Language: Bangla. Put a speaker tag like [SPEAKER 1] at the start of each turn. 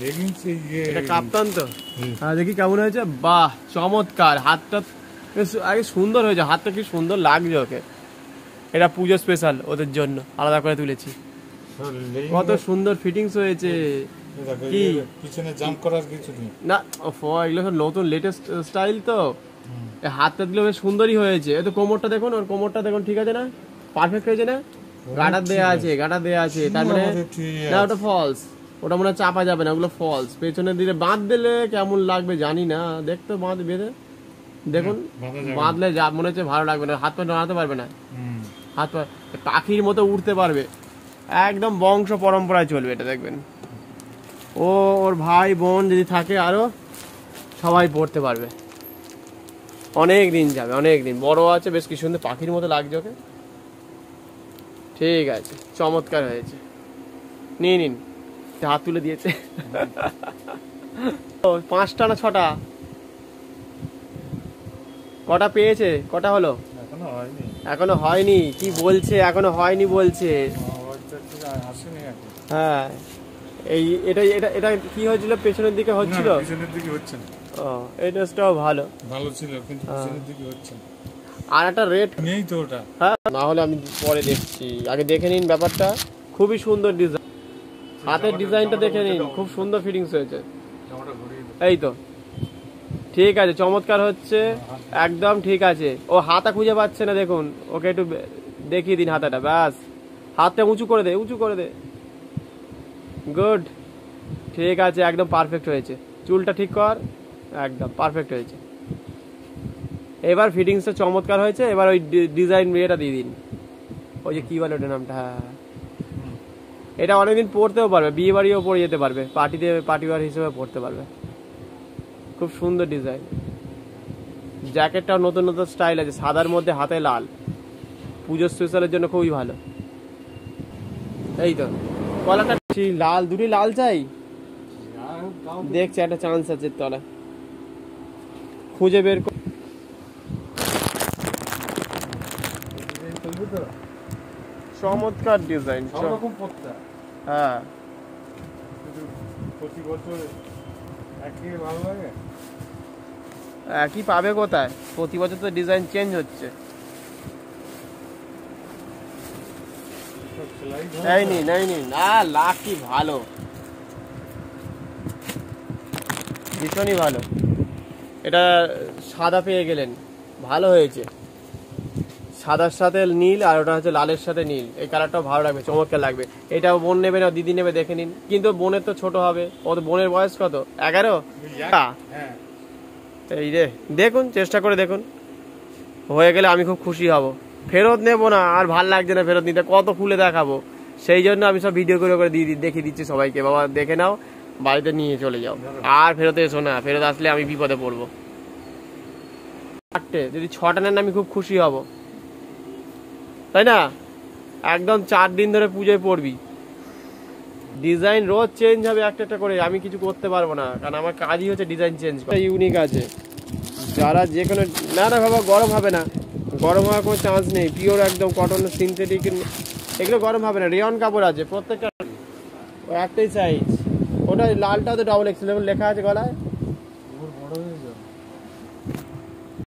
[SPEAKER 1] লেগিংস
[SPEAKER 2] এটা কাপ্তান তো? হ্যাঁ দেখি কেমন হয়েছে। বাহ চমৎকার। হাতটা বেশ আগে সুন্দর হয়েছে। হাতটা কি সুন্দর লাগছে ওকে। এটা পুজো স্পেশাল ওদের জন্য। আলাদা করে তুলেছি। কত সুন্দর ফিটিংস হয়েছে।
[SPEAKER 1] দেখো,
[SPEAKER 2] কি?
[SPEAKER 1] পিছনে জাম্প করার কিছু নেই।
[SPEAKER 2] না ফ এগুলো নতুন লেটেস্ট স্টাইল তো। হাতটা দিলে বেশ সুন্দরই হয়েছে। কোমরটা দেখুন ওর কোমরটা দেখুন ঠিক আছে না? পারফেক্ট হয়েছে না? গাটার দেয়া আছে গাটার দেয়া আছে। তার মানে না ওটা ফলস ওটা মনে হয় চাপা যাবে না ওগুলো ফলস পেছনে দিলে বাঁধ দিলে কেমন লাগবে জানি না। দেখতে বাঁধ বেঁধে দেখুন। বাঁধলে যা মনে হচ্ছে ভালো লাগবে না। হাত পা নাড়াতে পারবে না। হাত পা পাখির মতো উঠতে পারবে। একদম বংশ পরম্পরায় চলবে এটা দেখবেন। ও ওর ভাই বোন যদি থাকে আরও সবাই পড়তে পারবে। অনেক দিন যাবে অনেক দিন। বড় আছে বেশ কি সুন্দর পাখির মতো লাগছে ওকে। ঠিক আছে চমৎকার হয়েছে। নিয়ে নিন। হাত তুলে দিয়েছে। পাঁচটা না ছটা? কটা পেয়েছে? কটা হলো?
[SPEAKER 1] এখনও হয়নি।
[SPEAKER 2] কি বলছে? এখনও হয়নি বলছে। হ্যাঁ। এই এটা এটা এটা কি হয়েছিল? পেছনের দিকে হচ্ছিল?
[SPEAKER 1] না, দিকে হচ্ছে না।
[SPEAKER 2] ও এই ড্রেসটাও ভালো।
[SPEAKER 1] ভালো ছিল কিন্তু পিছনের দিকে হচ্ছে না।
[SPEAKER 2] আর একটা রেট
[SPEAKER 1] নেই তো ওটা।
[SPEAKER 2] হ্যাঁ। না হলে আমি পরে দেখছি। আগে দেখে নিন ব্যাপারটা। খুবই সুন্দর ডিজাইন হাতের ডিজাইনটা দেখে নিন, খুব সুন্দর ফিটিংস হয়েছে। এই তো। ঠিক আছে, চমৎকার হচ্ছে, একদম ঠিক আছে। ও হাতা খুঁজে পাচ্ছে না, দেখুন, ওকে একটু দেখিয়ে দিন হাতাটা, ব্যাস। হাতটা উঁচু করে দে, উঁচু করে দে। গুড। ঠিক আছে, একদম পারফেক্ট হয়েছে। চুলটা ঠিক কর, একদম পারফেক্ট হয়েছে। এবার ফিটিংসটা চমৎকার হয়েছে, এবার ওই ডিজাইন ইয়েটা দিয়ে দিন। ওই যে কী বলে ওটা নামটা? হ্যাঁ। এটা অনেকদিন পরতেও পারবে বিয়ে বাড়িও পরে যেতে পারবে পার্টিতে পার্টি ওয়ার হিসেবে পরতে পারবে। খুব সুন্দর ডিজাইন জ্যাকেটটাও নতুন নতুন স্টাইল আছে সাদার মধ্যে হাতে লাল। পুজো স্পেশালের জন্য খুবই ভালো। এই তো কলাটা লাল? দুটি লাল চাই? দেখছি একটা চান্স আছে তলা খুঁজে বের কর চমৎকার ডিজাইন
[SPEAKER 1] সব রকম পড়তে হয়। একই
[SPEAKER 2] পাবে কোথায়? প্রতি বছর তো ডিজাইন চেঞ্জ হচ্ছে। নিন এই নিন না ভালো। ভীষণই ভালো। এটা সাদা পেয়ে গেলেন। ভালো হয়েছে। সাদার সাথে নীল আর ওটা হচ্ছে লালের সাথে নীল। এই কালারটাও ভালো লাগবে চমৎকার লাগবে। এটা বোন নেবে না দিদি নেবে দেখে নিন। কিন্তু বোনের তো ছোট হবে। ও তো বোনের বয়স কত? এগারো?
[SPEAKER 1] হ্যাঁ।
[SPEAKER 2] এই রে দেখুন চেষ্টা করে দেখুন। হয়ে গেলে আমি খুব খুশি হব। ফেরত নেব না আর ভালো লাগছে না ফেরত নিতে। কত খুলে দেখাবো। সেই জন্য আমি সব ভিডিও করে করে দিয়ে দেখিয়ে দিচ্ছি সবাইকে। বাবা দেখে নাও বাড়িতে নিয়ে চলে যাও। আর ফেরত এসো না ফেরত আসলে আমি বিপদে পড়ব। চারটে যদি ছটা নেন আমি খুব খুশি হব। তাই না? একদম চার দিন ধরে পুজোয় পড়বি। ডিজাইন রোজ চেঞ্জ হবে একটা একটা করে, আমি কিছু করতে পারব না, কারণ আমার কাজই হচ্ছে ডিজাইন চেঞ্জ করা। ইউনিক আছে। যারা যে কোনো না না, বাবা, গরম হবে না। গরম হওয়ার কোনো চান্স নেই। পিওর একদম কটন সিনথেটিক এগুলো গরম হবে না। রেয়ন কাপড় আছে, প্রত্যেকটা একটাই সাইজ ওটা লালটা তো ডবল এক্সেল লেখা আছে গলায়।